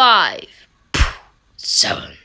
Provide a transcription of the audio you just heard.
five, seven,